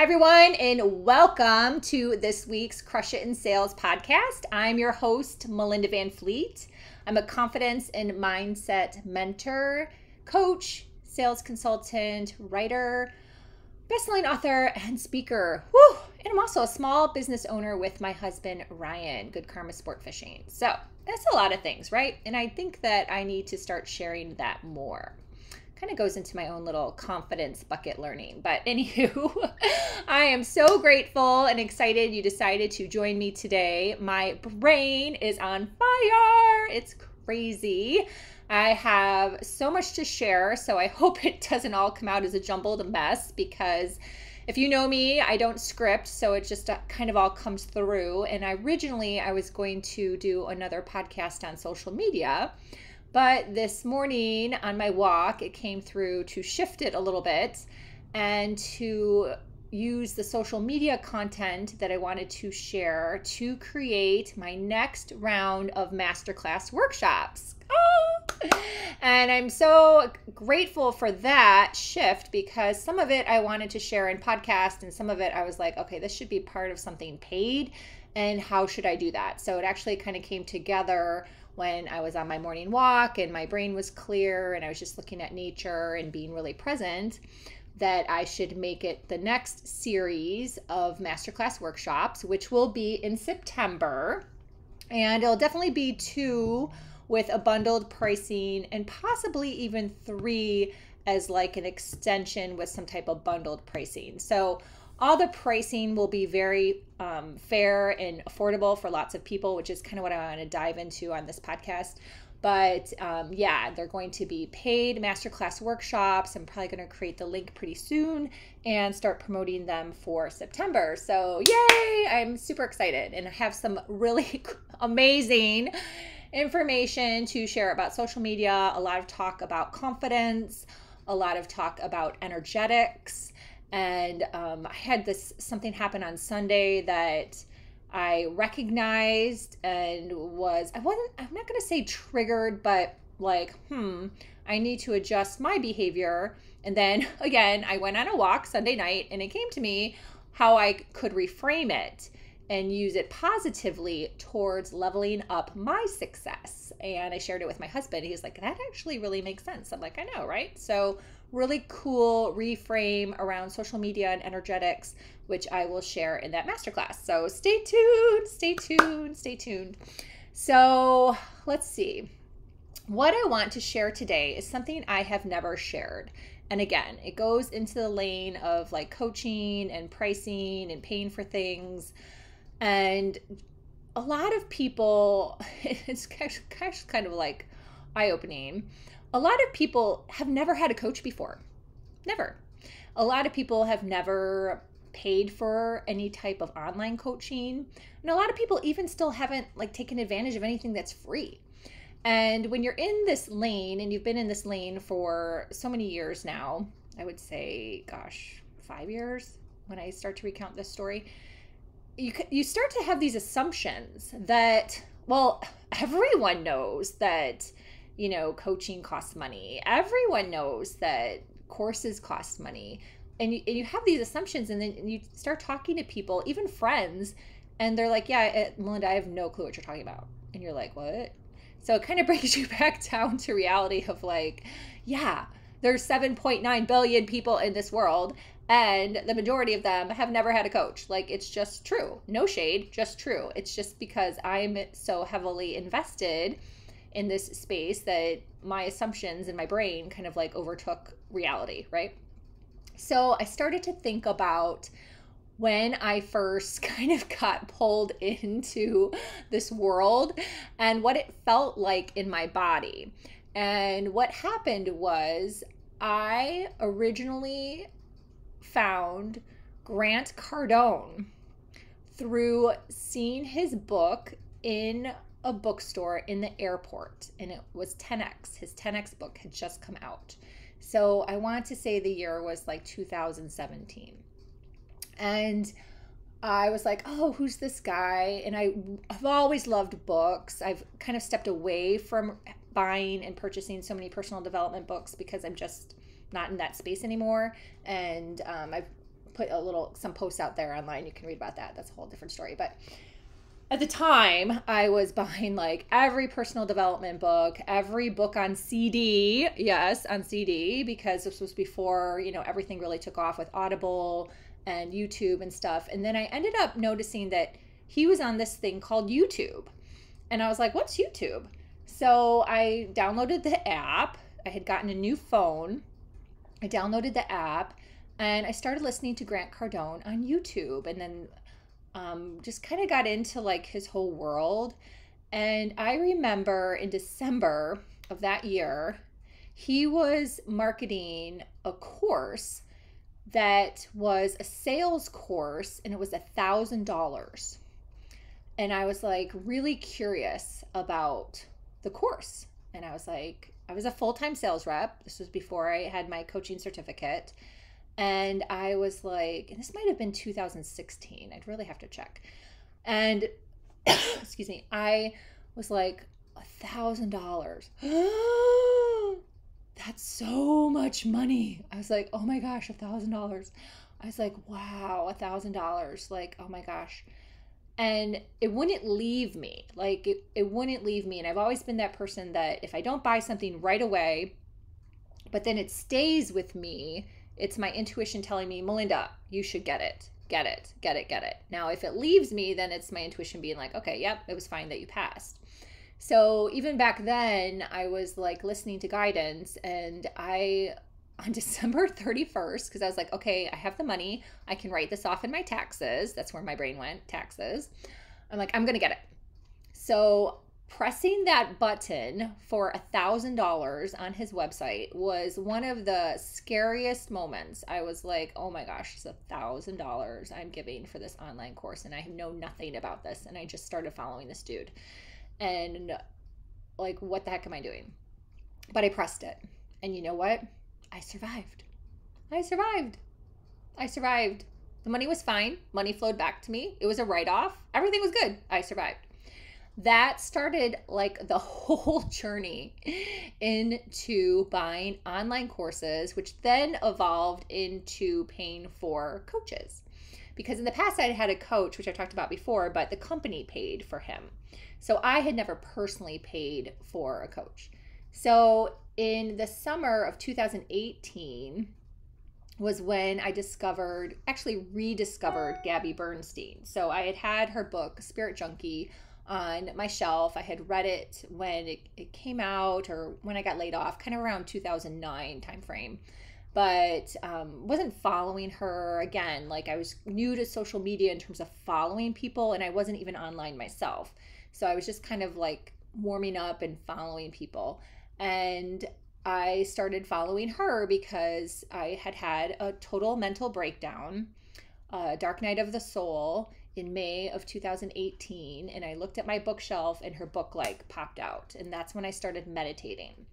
Hi, everyone, and welcome to this week's Crush It in Sales podcast. I'm your host, Melinda Van Fleet. I'm a confidence and mindset mentor, coach, sales consultant, writer, bestselling author, and speaker. Woo! And I'm also a small business owner with my husband, Ryan, Good Karma Sport Fishing. So that's a lot of things, right? And I think that I need to start sharing that more kind of goes into my own little confidence bucket learning. But anywho, I am so grateful and excited you decided to join me today. My brain is on fire. It's crazy. I have so much to share, so I hope it doesn't all come out as a jumbled mess because if you know me, I don't script, so it just uh, kind of all comes through. And originally, I was going to do another podcast on social media but this morning on my walk, it came through to shift it a little bit and to use the social media content that I wanted to share to create my next round of masterclass workshops. Oh! And I'm so grateful for that shift because some of it I wanted to share in podcast and some of it I was like, okay, this should be part of something paid and how should I do that? So it actually kind of came together when I was on my morning walk and my brain was clear and I was just looking at nature and being really present that I should make it the next series of masterclass workshops, which will be in September. And it'll definitely be two with a bundled pricing and possibly even three as like an extension with some type of bundled pricing. So all the pricing will be very um, fair and affordable for lots of people, which is kind of what I want to dive into on this podcast. But um, yeah, they're going to be paid masterclass workshops. I'm probably going to create the link pretty soon and start promoting them for September. So, yay! I'm super excited and I have some really amazing information to share about social media, a lot of talk about confidence, a lot of talk about energetics and um, I had this something happen on Sunday that I recognized and was I wasn't I'm not gonna say triggered, but like, hmm, I need to adjust my behavior. And then again, I went on a walk Sunday night and it came to me how I could reframe it and use it positively towards leveling up my success. And I shared it with my husband. He's like, that actually really makes sense. I'm like, I know, right? So really cool reframe around social media and energetics, which I will share in that masterclass. So stay tuned, stay tuned, stay tuned. So let's see. What I want to share today is something I have never shared. And again, it goes into the lane of like coaching and pricing and paying for things. And a lot of people, it's kind of like eye opening a lot of people have never had a coach before. Never. A lot of people have never paid for any type of online coaching. And a lot of people even still haven't like taken advantage of anything that's free. And when you're in this lane and you've been in this lane for so many years now, I would say gosh, 5 years when I start to recount this story, you you start to have these assumptions that well, everyone knows that you know, coaching costs money. Everyone knows that courses cost money. And you, and you have these assumptions, and then you start talking to people, even friends, and they're like, Yeah, it, Melinda, I have no clue what you're talking about. And you're like, What? So it kind of brings you back down to reality of like, Yeah, there's 7.9 billion people in this world, and the majority of them have never had a coach. Like, it's just true. No shade, just true. It's just because I'm so heavily invested in this space that my assumptions in my brain kind of like overtook reality, right? So I started to think about when I first kind of got pulled into this world and what it felt like in my body. And what happened was I originally found Grant Cardone through seeing his book in a bookstore in the airport and it was 10x. His 10x book had just come out. So I want to say the year was like 2017. And I was like, oh, who's this guy? And I, I've always loved books. I've kind of stepped away from buying and purchasing so many personal development books because I'm just not in that space anymore. And um, I've put a little some posts out there online. You can read about that. That's a whole different story. But at the time, I was buying like every personal development book, every book on CD. Yes, on CD, because this was before, you know, everything really took off with Audible and YouTube and stuff. And then I ended up noticing that he was on this thing called YouTube. And I was like, what's YouTube? So I downloaded the app. I had gotten a new phone. I downloaded the app and I started listening to Grant Cardone on YouTube. And then um, just kind of got into like his whole world. And I remember in December of that year, he was marketing a course that was a sales course and it was a thousand dollars. And I was like really curious about the course. And I was like, I was a full time sales rep. This was before I had my coaching certificate. And I was like, this might have been 2016. I'd really have to check. And excuse me, I was like, a thousand dollars. That's so much money. I was like, oh my gosh, a thousand dollars. I was like, wow, a thousand dollars. Like, oh my gosh. And it wouldn't leave me. Like, it, it wouldn't leave me. And I've always been that person that if I don't buy something right away, but then it stays with me it's my intuition telling me, Melinda, you should get it. Get it, get it, get it. Now, if it leaves me, then it's my intuition being like, okay, yep, it was fine that you passed. So even back then, I was like listening to guidance, and I, on December 31st, because I was like, okay, I have the money. I can write this off in my taxes. That's where my brain went taxes. I'm like, I'm going to get it. So pressing that button for a thousand dollars on his website was one of the scariest moments. I was like oh my gosh it's a thousand dollars i'm giving for this online course and i know nothing about this and i just started following this dude. And like what the heck am i doing? But i pressed it and you know what? I survived. I survived. I survived. The money was fine. Money flowed back to me. It was a write-off. Everything was good. I survived that started like the whole journey into buying online courses, which then evolved into paying for coaches. Because in the past, I had a coach, which I talked about before, but the company paid for him. So I had never personally paid for a coach. So in the summer of 2018, was when I discovered, actually rediscovered Gabby Bernstein. So I had had her book, Spirit Junkie, on my shelf. I had read it when it, it came out or when I got laid off, kind of around 2009 timeframe. But um, wasn't following her again. Like I was new to social media in terms of following people, and I wasn't even online myself. So I was just kind of like warming up and following people. And I started following her because I had had a total mental breakdown, a dark night of the soul, in May of 2018 and I looked at my bookshelf and her book like popped out and that's when I started meditating.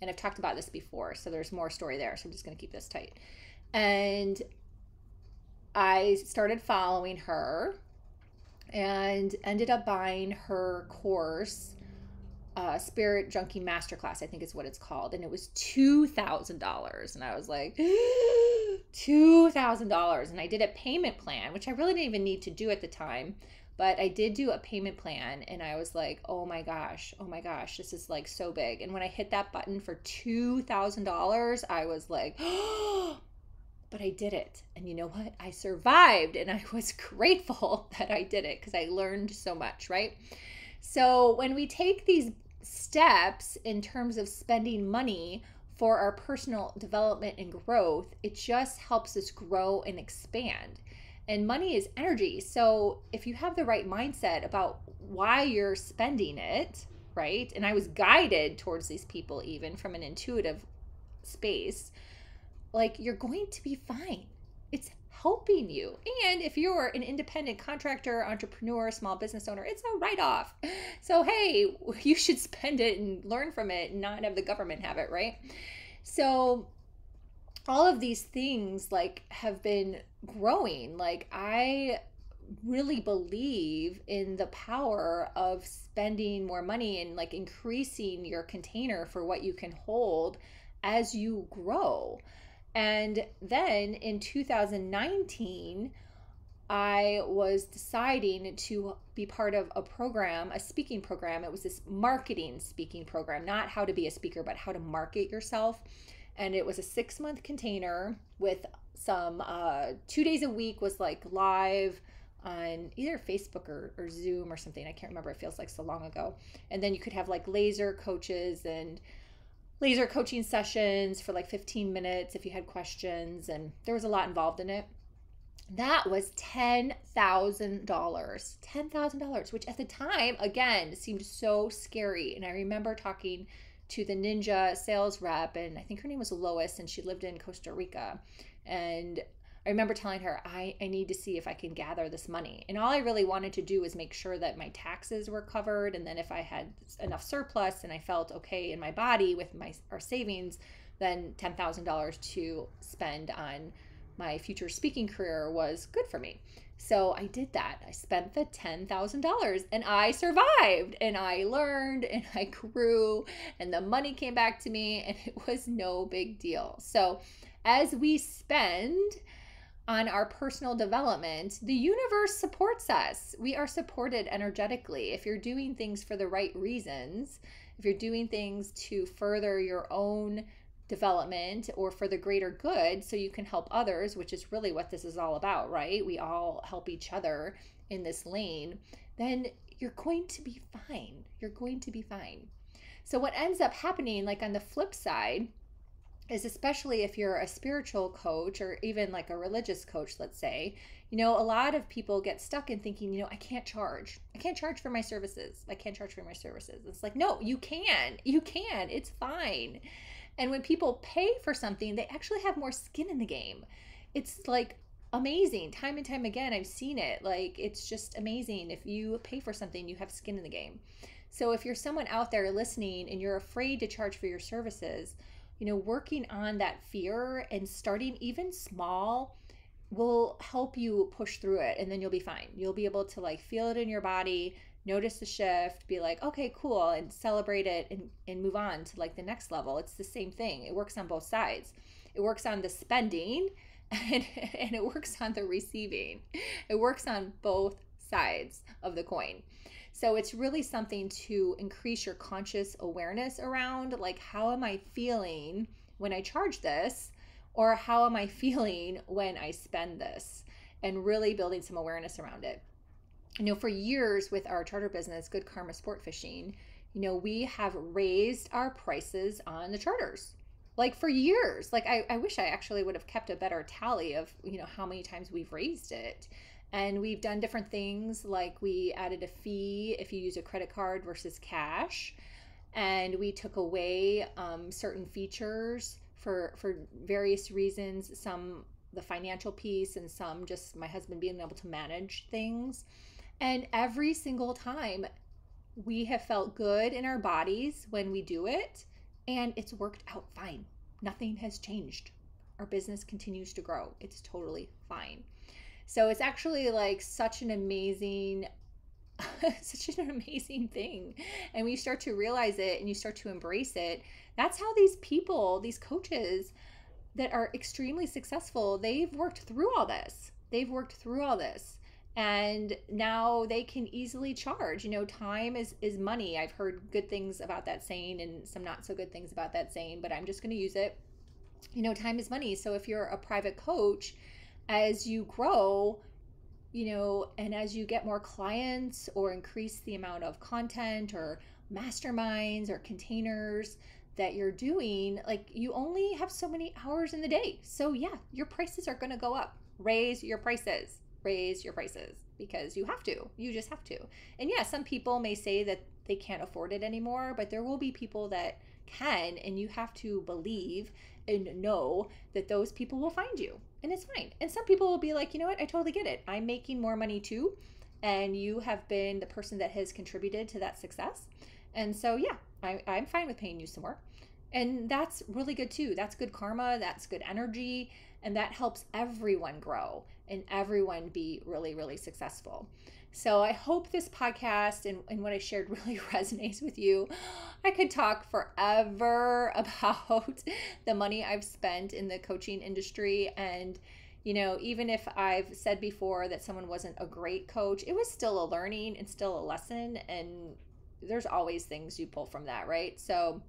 And I've talked about this before, so there's more story there, so I'm just going to keep this tight. And I started following her and ended up buying her course uh, Spirit Junkie Masterclass, I think is what it's called, and it was two thousand dollars, and I was like, two thousand dollars, and I did a payment plan, which I really didn't even need to do at the time, but I did do a payment plan, and I was like, oh my gosh, oh my gosh, this is like so big, and when I hit that button for two thousand dollars, I was like, but I did it. And you know what? I survived and I was grateful that I did it because I learned so much, right? So when we take these steps in terms of spending money for our personal development and growth, it just helps us grow and expand. And money is energy. So if you have the right mindset about why you're spending it, right? And I was guided towards these people even from an intuitive space, like you're going to be fine. It's helping you. And if you're an independent contractor, entrepreneur, small business owner, it's a write off. So, hey, you should spend it and learn from it not have the government have it, right? So, all of these things like have been growing. Like, I really believe in the power of spending more money and like increasing your container for what you can hold as you grow And then in 2019, I was deciding to be part of a program, a speaking program. It was this marketing speaking program, not how to be a speaker, but how to market yourself. And it was a six month container with some uh, two days a week was like live on either Facebook or, or Zoom or something. I can't remember. It feels like so long ago. And then you could have like laser coaches and laser coaching sessions for like 15 minutes if you had questions. And there was a lot involved in it. That was $10,000. $10,000, which at the time, again, seemed so scary. And I remember talking to the Ninja sales rep, and I think her name was Lois, and she lived in Costa Rica. And I remember telling her, I, I need to see if I can gather this money. And all I really wanted to do was make sure that my taxes were covered. And then if I had enough surplus and I felt okay in my body with my our savings, then $10,000 to spend on my future speaking career was good for me. So I did that. I spent the $10,000 and I survived and I learned and I grew and the money came back to me and it was no big deal. So as we spend, on our personal development, the universe supports us. We are supported energetically. If you're doing things for the right reasons, if you're doing things to further your own development or for the greater good so you can help others, which is really what this is all about, right? We all help each other in this lane, then you're going to be fine. You're going to be fine. So, what ends up happening, like on the flip side, is especially if you're a spiritual coach or even like a religious coach, let's say, you know, a lot of people get stuck in thinking, you know, I can't charge. I can't charge for my services. I can't charge for my services. It's like, no, you can. You can. It's fine. And when people pay for something, they actually have more skin in the game. It's like amazing. Time and time again, I've seen it. Like, it's just amazing. If you pay for something, you have skin in the game. So, if you're someone out there listening and you're afraid to charge for your services, you know, working on that fear and starting even small will help you push through it and then you'll be fine. You'll be able to like feel it in your body, notice the shift, be like, okay, cool, and celebrate it and, and move on to like the next level. It's the same thing. It works on both sides. It works on the spending and, and it works on the receiving. It works on both sides of the coin. So it's really something to increase your conscious awareness around like, how am I feeling when I charge this? Or how am I feeling when I spend this? And really building some awareness around it. You know, for years with our charter business, Good Karma Sport Fishing, you know, we have raised our prices on the charters like for years like I, I wish i actually would have kept a better tally of you know how many times we've raised it and we've done different things like we added a fee if you use a credit card versus cash. And we took away um, certain features for for various reasons. Some the financial piece, and some just my husband being able to manage things. And every single time, we have felt good in our bodies when we do it, and it's worked out fine. Nothing has changed. Our business continues to grow. It's totally fine. So it's actually like such an amazing such an amazing thing. And when you start to realize it and you start to embrace it, that's how these people, these coaches that are extremely successful, they've worked through all this. They've worked through all this. And now they can easily charge. You know, time is is money. I've heard good things about that saying and some not so good things about that saying, but I'm just going to use it. You know, time is money. So if you're a private coach, as you grow, you know, and as you get more clients or increase the amount of content or masterminds or containers that you're doing, like you only have so many hours in the day. So, yeah, your prices are going to go up. Raise your prices, raise your prices because you have to. You just have to. And yeah, some people may say that they can't afford it anymore, but there will be people that can, and you have to believe and know that those people will find you and it's fine. And some people will be like, you know what, I totally get it. I'm making more money too. And you have been the person that has contributed to that success. And so, yeah, I, I'm fine with paying you some more. And that's really good too. That's good karma. That's good energy. And that helps everyone grow and everyone be really, really successful. So I hope this podcast and, and what I shared really resonates with you. I could talk forever about the money I've spent in the coaching industry. And, you know, even if I've said before that someone wasn't a great coach, it was still a learning and still a lesson. And there's always things you pull from that, right? So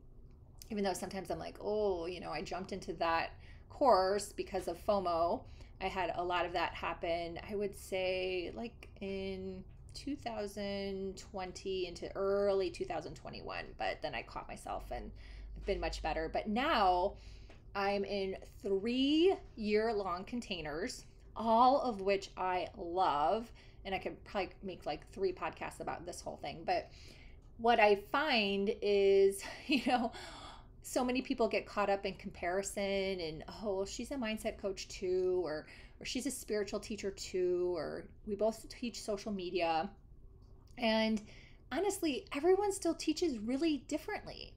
even though sometimes I'm like, oh, you know, I jumped into that course because of FOMO. I had a lot of that happen. I would say like in 2020 into early 2021, but then I caught myself and I've been much better. But now I'm in three year long containers, all of which I love. And I could probably make like three podcasts about this whole thing. But what I find is, you know, so many people get caught up in comparison and oh she's a mindset coach too or or she's a spiritual teacher too or we both teach social media. And honestly everyone still teaches really differently.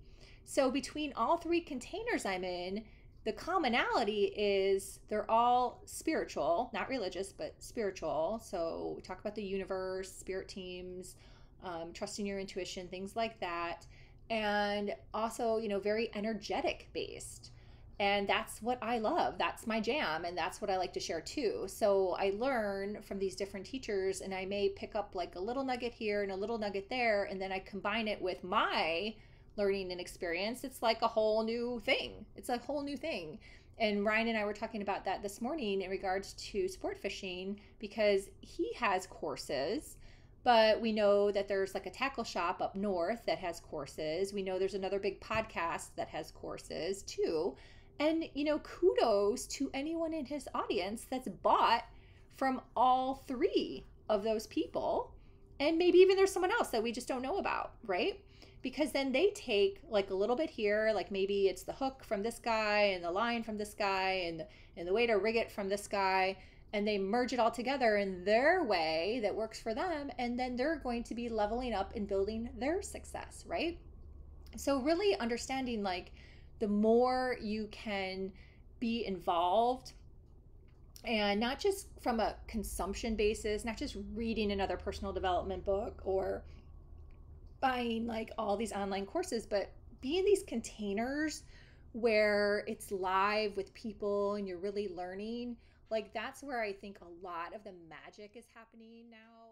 So between all three containers i'm in the commonality is they're all spiritual not religious but spiritual. So we talk about the universe spirit teams um, trusting your intuition things like that and also, you know, very energetic based. And that's what I love. That's my jam. And that's what I like to share too. So I learn from these different teachers, and I may pick up like a little nugget here and a little nugget there. And then I combine it with my learning and experience. It's like a whole new thing. It's a whole new thing. And Ryan and I were talking about that this morning in regards to sport fishing because he has courses but we know that there's like a tackle shop up north that has courses. We know there's another big podcast that has courses too. And, you know, kudos to anyone in his audience that's bought from all three of those people. And maybe even there's someone else that we just don't know about, right? Because then they take like a little bit here, like maybe it's the hook from this guy and the line from this guy and, and the way to rig it from this guy and they merge it all together in their way that works for them and then they're going to be leveling up and building their success right? So really understanding like the more you can be involved and not just from a consumption basis not just reading another personal development book or buying like all these online courses but be in these containers where it's live with people and you're really learning like that's where I think a lot of the magic is happening now